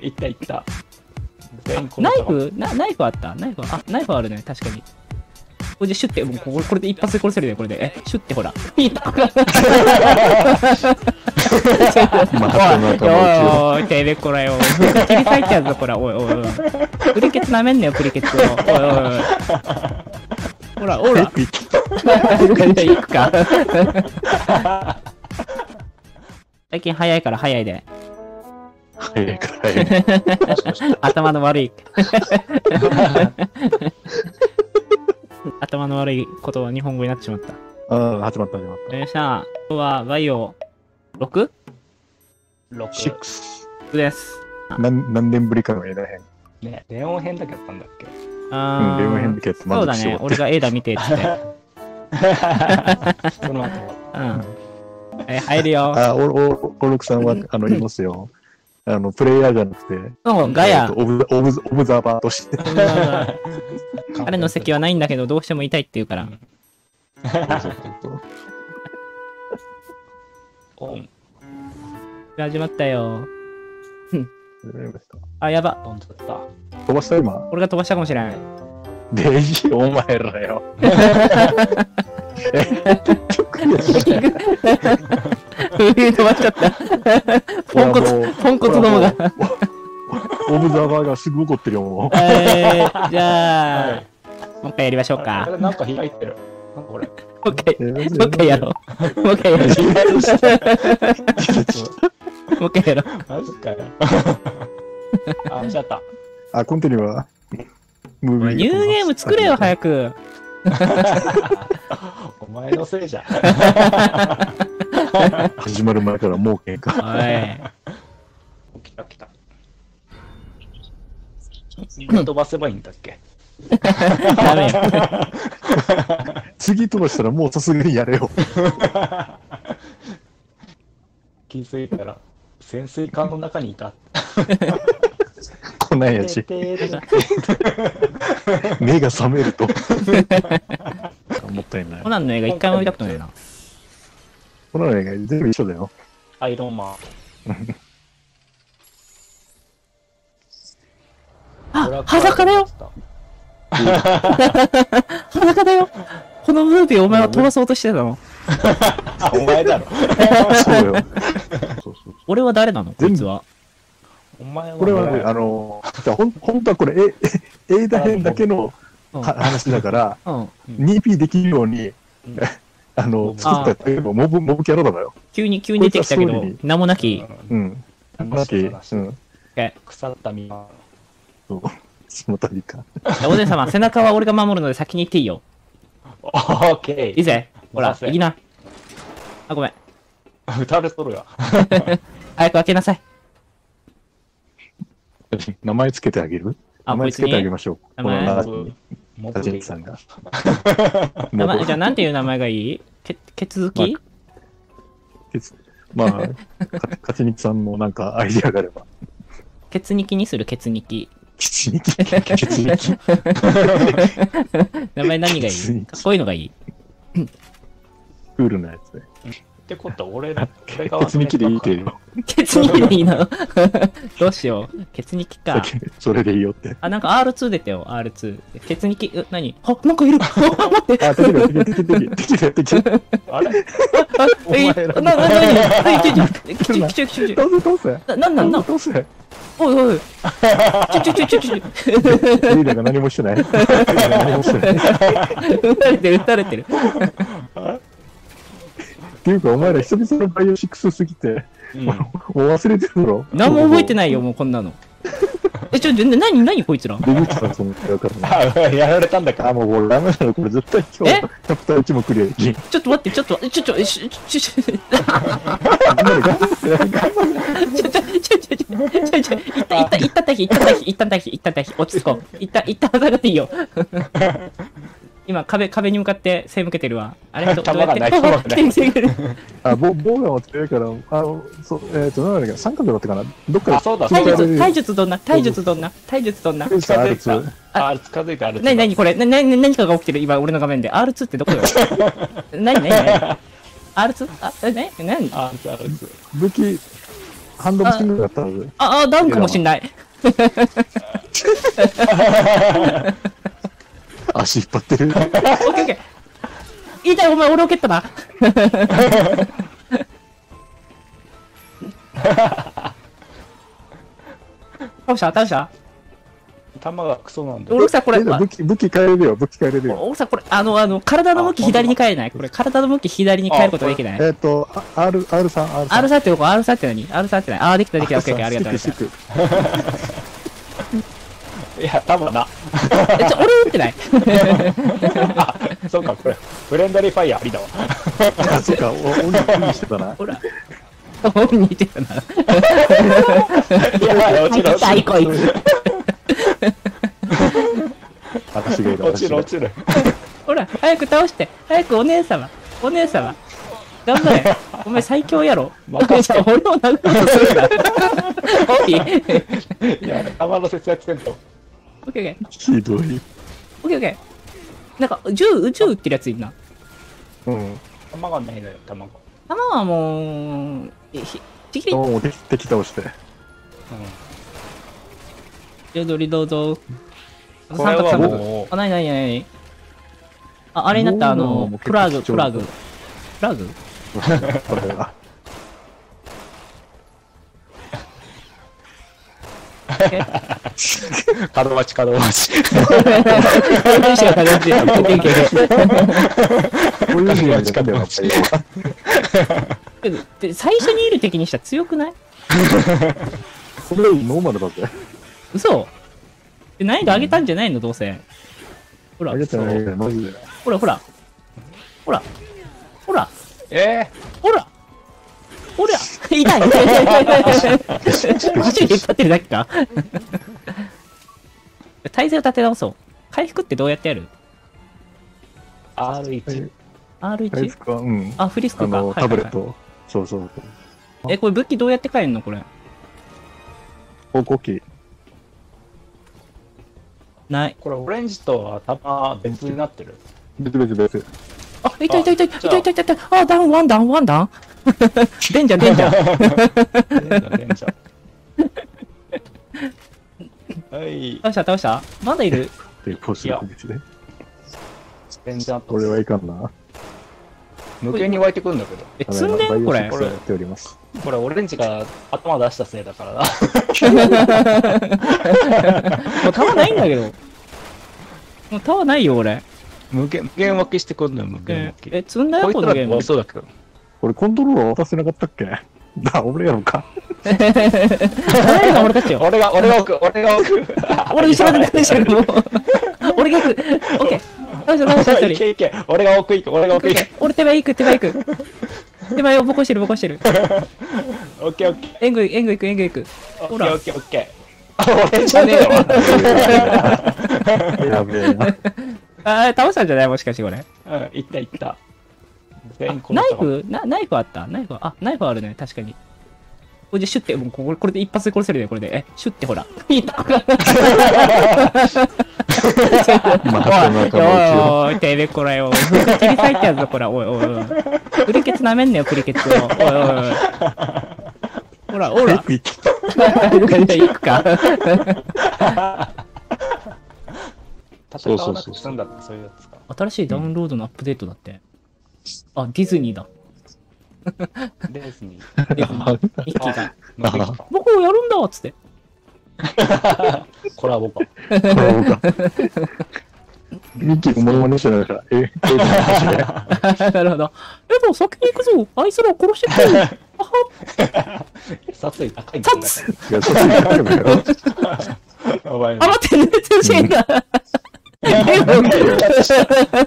いったいった。ナイフ？なナイフあった？ナイフあ、ナイフあるね、確かに。これでシュッて、もうこれこれで一発で殺せるね、これで。え、シュッてほら。い いとこまたおいおいてめえこらよ。服切り裂いてやるぞ、こら。おいおいおい。プリケツ舐めんなよ、プリケツを。おいおいおい。ほら、ほら。行くか。最近早いから早いで。早いから早い。頭の悪い。頭の悪いことは日本語になってしまった。ああ、始まった始まっよっしゃ。今日はバイオ 6? た。6。6。です。何何年ぶりかの枝編。ね、レオン編だけやったんだっけ？うん、レオン編だけやってそうだね。俺が A だ見てって。その後、うん。え、入るよ。あ、お、お、おろくさんは、あの、言いますよ。あの、プレイヤーじゃなくて、そう、ガヤえっと。オブ、オブ、オブザーバーとして。彼の席はないんだけど、どうしても痛いって言うから。オン、始まったよ。飛あ、やば。飛んじゃった。ばした今？俺が飛ばしたかもしれない。デイジー、お前らよ。え、結局やし 飛ばしちゃった。ポンコツ、ーがすぐ怒ってるよ、もえー、じゃあ、はいもう一回やりましょうあか。れなんか開いてる。なんかこれ。もう一回、う。ももう一回やろう。もう一回やろう。もう一回やろう。マジかよ。あ、見ちゃった。あ、コンティニューは？ニューゲーム作れよ、早く。お前のせいじゃん。始まる前からもう喧嘩。おい。飛ばせばいいんだっけダメよ。次飛ばしたらもうさすがにやれよ。気づいたら、潜水艦の中にいた。こんなんやし、目が覚めると。もったいないコ。ナンの映画一回も見たことないな。この映画全部一緒だよ。アイロンマン。あ、裸だよ 裸だよこのムービーお前は飛ばそうとしてたのあ、お前だろ。そうよ。そうそう俺は誰なの？こいつは。お前は。これはね、あの、じゃあほん本当はこれ、え、え、映画編だけの話だから、うん。2P できるように、うん あの、作った例えばモブ、モブキャラだよ。急に、急に出てきたけど名もなき。うん。うんだって、そうん。腐った実は。そう。その度か。お姉様、背中は俺が守るので先に行っていいよ。オッケいいぜ。ほら、行きな。あ、ごめん。ー。歌れとるが。早く開けなさい。名前つけてあげる？名前つけてあげに。ましょう。こ名前タジンさんが。名前、じゃあ、なんていう名前がいい？け、ケツ好き？まあ、か勝ちにさんのなんかアイディアがあれば。ケツニキにする？ケツ 名前何がいい？かっこいいのがいい？クールなやつで。ってことは俺ら、俺がケツにきでいいって言うよ。ケツニキでいいの？どうしよう。ケツニキか。それでいいよって。あ、なんか R2 出たよ、R2。ケツニキ、う、何？あ、なんかいる あ、待って あ、敵だ、敵だ、敵だ、敵だ、敵だ。あれ？あ、え、前らな、な、な、な、え、ちょ、ちょ、ちょ、ちょ、ちょ、ちょ、どうせ、どうせ。な、なんなんなんどうせ。おいおい。ちょ、ちょ、ちょ、ちょ、ちょ、リーダーが何もしてない。何もしてない。撃たれてる、撃たれてる。っていうか、お前ら久々のバイオ6すぎて、うんもう忘れてるだろ。何も覚えて。ないよ、もうこんなの。え、ちょ、な、なに、なにこいつら？出口さん、やられたんだかあ、もうこれダメだろ、これ絶対今日、え？キャプター1もクリアできん。ちょっと待って、ちょっと、ちょ、ちょ、ちょ、ちょ、ちょ、ちょ、ちょ、ちょ、ちょ、ちょ、ちょ、ちょ、ちょ、一旦、一旦、一旦退避、一旦退避、一旦退避、一旦退避、落ち着こう。一旦、一旦下がっていいよ。今、壁、壁に向かって背向けてるわ。あれ、どどうやって弾がない弾がない あ、ボボーガンは強いから、あの、そう、えっ、と、なんだっけ、三角だったかな？どっかであそうだ体術、体体術どんな？体術どんな？体術どんな？近近づいた R2。あ、近づいた、あれ。なになにこれ？な、な、な、何かが起きてる？今、俺の画面で。R2 ってどこよ？なになになに ?R2? あ、え、なに？なにあ、ある武器、ハンドボクシングだったはず。あ、あ、ダウンかもしんない。足引っ張ってる。オッケーオッケー。言いたい、お前俺を蹴ったな。倒した倒した弾がクソなんだよ。俺さ、これ、武器、武器変えれるよ、武器変えれるよ。俺さ、これ、あの、あの、体の向き左に変えない？これ、体の向き左に変えることできない？えっと、あ R、R さん、R さん。?R3 ってどこ ?R3 って何 ?R3 って何あー、できたできた。オッケーオッケー、ありがとう。いや、弾な。え、ちょ、俺撃ってない あ、そうか、これ、フレンダリーファイヤーありだわ。あ、そっか、お、おにしてたな。ほら。本似てたな。いや、落ちる、落ちる。痛いこいつ。私がいる。落ちる、落ちる。ほら、早く倒して。早くお姉様。お姉様。頑張れ。お前最強やろ。任 俺を殴ろうとするな。おい。オッケーいや、弾の節約せんと。オッケー。ひどい。オッケーオッケー。なんか、銃、銃撃ってるやついるな。うん。弾がないのよ、弾が。弾はもう、えひ、ちぎり、もう敵、敵倒して。よどりどうぞ。これは三角もうあ、なになになにあ、あれになった、あのプラグ、プラグ。プラグ？これは。え 門待ち、門待ち。練習が形で、元気で。こういうのやり方だよ、やっぱり。けどで最初にいる敵にしたら強くない？これノーマルだぜ。嘘で難易度上げたんじゃないの？どうせ。ほらあ、げてないよ、マジで。ほらほら。ほら。ほら。えほら。ほら。痛い。痛い痛い痛い痛い足で引っ張ってるだけか。体勢を立て直そう。回復ってどうやってやる？ー、R1。あれ ?R1? ですかうん。あ、フリスあクか。の、はいはいはいタブレット。そうそう。え、これ武器どうやって変えんのこれ？方向キー。ない。これ、オレンジとは弾別になってる。別々別。あ、痛い痛い痛い痛い痛い痛い痛い。あ、ダウン、 one down、one down。danger、danger。danger、danger。はい。倒した、倒した？まだいる？っていうポストですね。これはいかんな。無限に湧いてくるんだけど。え、詰んでん？これバイオ。シックスやっております。これ、オレンジが頭出したせいだからな。もう弾ないんだけど。もう弾ないよ、俺。無限、無限湧きしてくるのよ、無限え湧き。、え積んだよ、このゲーム。そうだけど。これコントローラー渡せなかったっけ？だ、俺やろか。誰が俺たちよ？俺が、俺が置く、俺が置く。俺後ろで何してるの俺が行く。オッケー。倒した、倒した、一い人。けいけ、俺が置くいく、俺が置くいく。俺手前行く、手前行く。手前をボコしてる、ボコしてる。オッケーオッケー。援護、援護行く、援護行く。ほらオッケーオッケーオッケー。あ、俺じゃねえわ。やべえな。あー、倒したんじゃない？もしかしてこれ。うん、いったいった。ナイフ？なナイフあった？ナイフあ、ナイフあるね、確かに。これでシュッて、もうこれこれで一発で殺せるね、これで。え、シュッてほら。い た今、発の仲間おい。おいおい、てめえこれよ。服切り裂いてやるぞ、これ。おいおいおい。プリケツ舐めんなよ、プリケツを。おいおいおい。ほら、ほら。行くか。戦わなくすんだって、そういうやつか。新しいダウンロードのアップデートだって。あ、ディズニーだ。レースに。ディズニー。ミッキーが。僕もやるんだっつって。コラボか。これ僕はミッキーがモノマネしてないから、え、え、なるほど。え、もう先に行くぞ。あいつらを殺してくれ。あは殺意高いんだよ殺いや、そっちに帰るんだよ。お前あ、待って、寝てほしいんだ。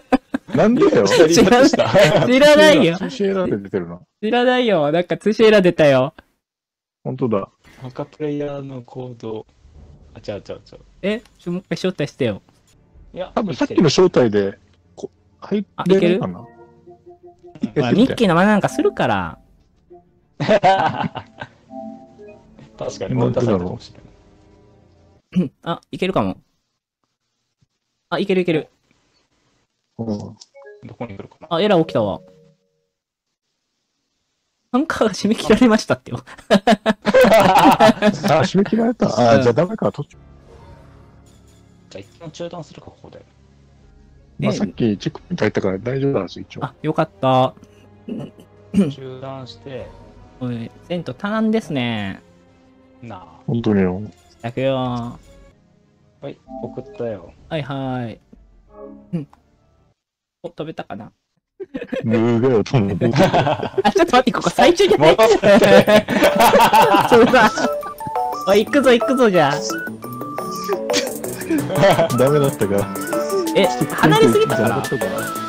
なんでよ？知らない知らないよ。シエラで出てるな。知らないよ。なんか、ツシエラ出たよ。本当だ。他プレイヤーの行動。あ、違う違う違う。え、ちょ、もう一回招待してよ。いや、多分さっきの正体で、こ入れるかな？ほら、ミッキーの真似なんかするから。確かに、もう出されたかもしれない。あ、いけるかも。あ、いけるいける。うんどこに来るかな？あ、エラー起きたわ。アンカーが締め切られましたってよ。あ、締め切られた？あ、うんじゃあダメか。途中じゃあ一旦中断するか、ここで。まあ、ええさっきチェックポイント入ったから大丈夫なんですよ、一応。あ、よかった。中断して、おい、セント多難ですね。なあ。本当によ。だけど、ははい、送ったよ。いはい。うん。お、飛べたかな？あ、ちょっと待って、ここ最中じゃない戻ってそうだ。おい、行くぞ行くぞじゃあ。ダメだったから。え、離れすぎたかな？